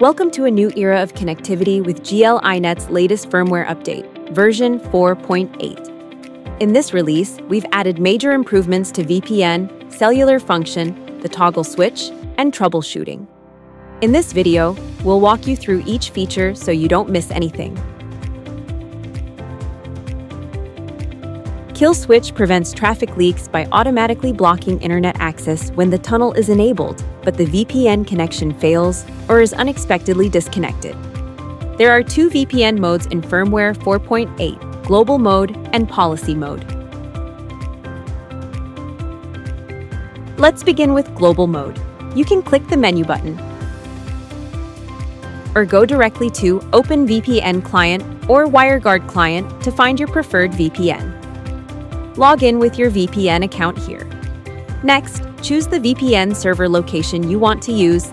Welcome to a new era of connectivity with GL.iNet's latest firmware update, version 4.8. In this release, we've added major improvements to VPN, cellular function, the toggle switch, and troubleshooting. In this video, we'll walk you through each feature so you don't miss anything. Kill Switch prevents traffic leaks by automatically blocking internet access when the tunnel is enabled, but the VPN connection fails or is unexpectedly disconnected. There are two VPN modes in firmware 4.8 Global Mode and Policy Mode. Let's begin with Global Mode. You can click the menu button or go directly to Open VPN Client or WireGuard Client to find your preferred VPN. Log in with your VPN account here. Next, choose the VPN server location you want to use,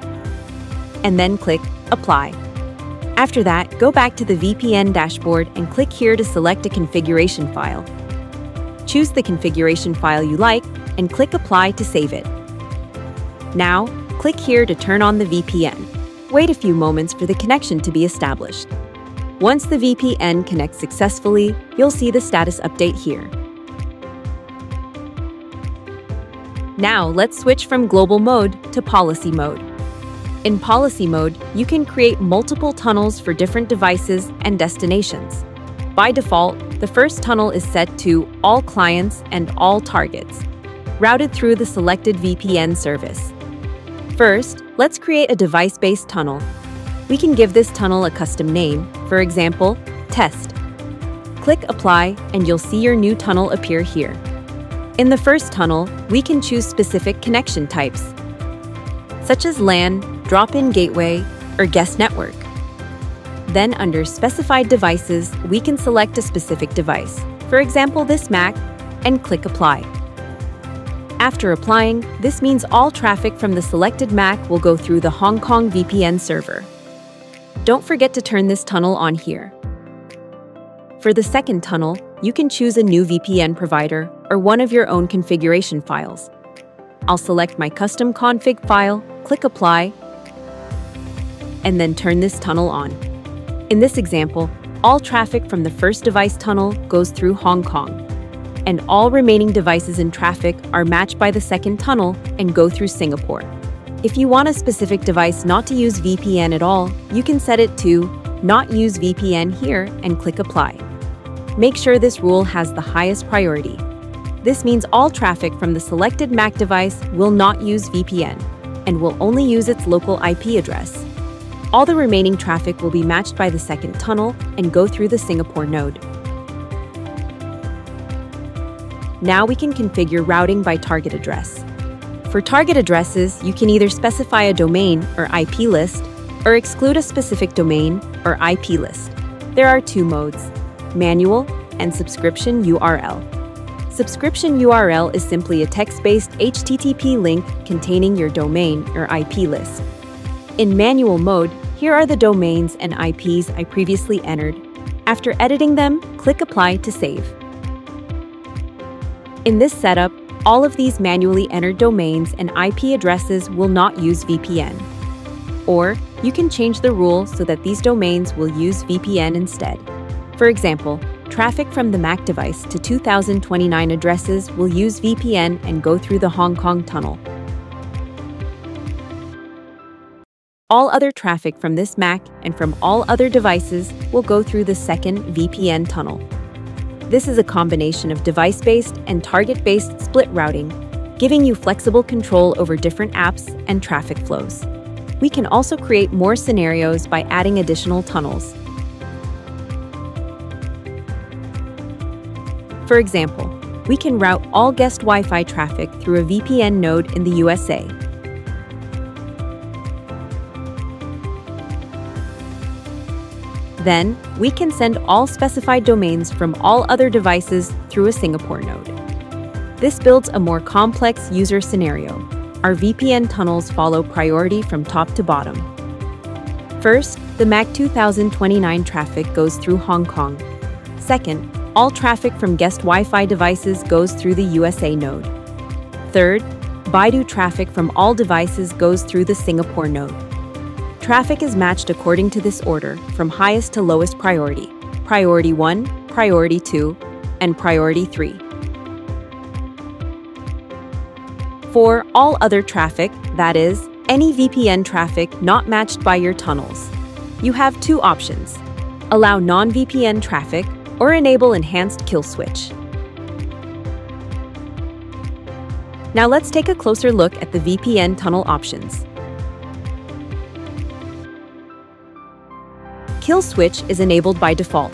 and then click Apply. After that, go back to the VPN dashboard and click here to select a configuration file. Choose the configuration file you like and click Apply to save it. Now, click here to turn on the VPN. Wait a few moments for the connection to be established. Once the VPN connects successfully, you'll see the status update here. Now let's switch from global mode to policy mode. In policy mode, you can create multiple tunnels for different devices and destinations. By default, the first tunnel is set to all clients and all targets, routed through the selected VPN service. First, let's create a device-based tunnel. We can give this tunnel a custom name, for example, test. Click apply and you'll see your new tunnel appear here. In the first tunnel, we can choose specific connection types, such as LAN, drop-in gateway, or guest network. Then under Specified Devices, we can select a specific device, for example this Mac, and click Apply. After applying, this means all traffic from the selected Mac will go through the Hong Kong VPN server. Don't forget to turn this tunnel on here. For the second tunnel, you can choose a new VPN provider or one of your own configuration files. I'll select my custom config file, click Apply, and then turn this tunnel on. In this example, all traffic from the first device tunnel goes through Hong Kong, and all remaining devices in traffic are matched by the second tunnel and go through Singapore. If you want a specific device not to use VPN at all, you can set it to Not Use VPN here and click Apply. Make sure this rule has the highest priority. This means all traffic from the selected Mac device will not use VPN and will only use its local IP address. All the remaining traffic will be matched by the second tunnel and go through the Singapore node. Now we can configure routing by target address. For target addresses, you can either specify a domain or IP list or exclude a specific domain or IP list. There are two modes manual, and subscription URL. Subscription URL is simply a text-based HTTP link containing your domain or IP list. In manual mode, here are the domains and IPs I previously entered. After editing them, click Apply to save. In this setup, all of these manually entered domains and IP addresses will not use VPN. Or, you can change the rule so that these domains will use VPN instead. For example, traffic from the Mac device to 2029 addresses will use VPN and go through the Hong Kong tunnel. All other traffic from this Mac and from all other devices will go through the second VPN tunnel. This is a combination of device-based and target-based split routing, giving you flexible control over different apps and traffic flows. We can also create more scenarios by adding additional tunnels, For example, we can route all guest Wi-Fi traffic through a VPN node in the USA. Then, we can send all specified domains from all other devices through a Singapore node. This builds a more complex user scenario. Our VPN tunnels follow priority from top to bottom. First, the MAC 2029 traffic goes through Hong Kong. Second, all traffic from guest Wi-Fi devices goes through the USA node. Third, Baidu traffic from all devices goes through the Singapore node. Traffic is matched according to this order from highest to lowest priority Priority 1, Priority 2, and Priority 3. For all other traffic, that is, any VPN traffic not matched by your tunnels, you have two options allow non VPN traffic or enable enhanced kill switch. Now let's take a closer look at the VPN tunnel options. Kill switch is enabled by default.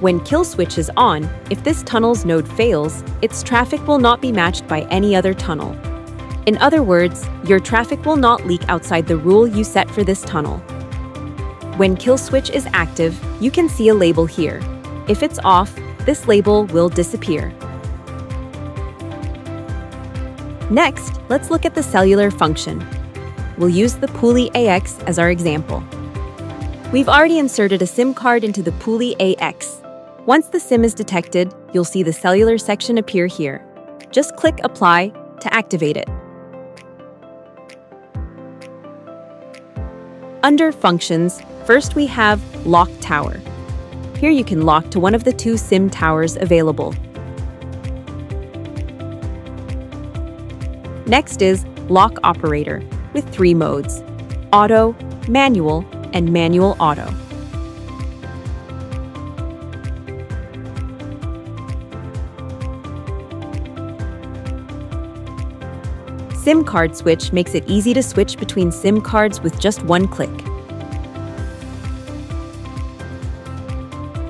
When kill switch is on, if this tunnel's node fails, its traffic will not be matched by any other tunnel. In other words, your traffic will not leak outside the rule you set for this tunnel. When kill switch is active, you can see a label here. If it's off, this label will disappear. Next, let's look at the cellular function. We'll use the Puli AX as our example. We've already inserted a SIM card into the Puli AX. Once the SIM is detected, you'll see the cellular section appear here. Just click Apply to activate it. Under Functions, first we have Lock Tower. Here you can lock to one of the two SIM towers available. Next is Lock Operator, with three modes, Auto, Manual, and Manual Auto. SIM card switch makes it easy to switch between SIM cards with just one click.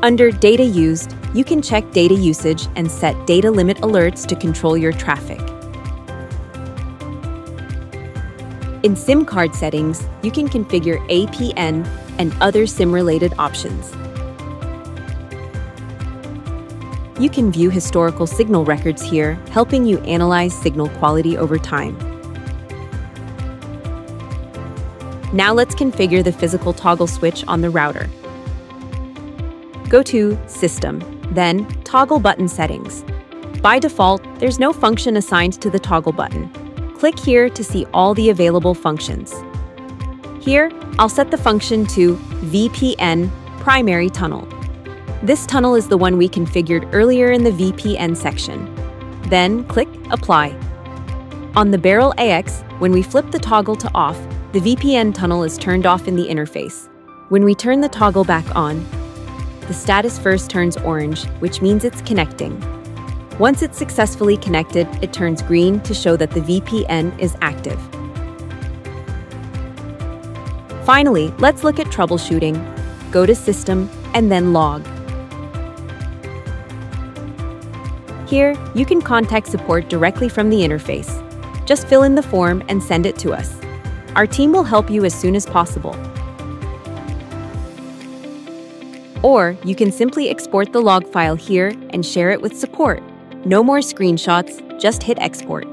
Under Data Used, you can check data usage and set data limit alerts to control your traffic. In SIM card settings, you can configure APN and other SIM-related options. You can view historical signal records here, helping you analyze signal quality over time. Now let's configure the physical toggle switch on the router. Go to System, then Toggle Button Settings. By default, there's no function assigned to the toggle button, Click here to see all the available functions. Here, I'll set the function to VPN Primary Tunnel. This tunnel is the one we configured earlier in the VPN section. Then click Apply. On the Beryl AX, when we flip the toggle to off, the VPN tunnel is turned off in the interface. When we turn the toggle back on, the status first turns orange, which means it's connecting. Once it's successfully connected, it turns green to show that the VPN is active. Finally, let's look at troubleshooting. Go to System and then Log. Here, you can contact support directly from the interface. Just fill in the form and send it to us. Our team will help you as soon as possible. Or you can simply export the log file here and share it with support. No more screenshots, just hit export.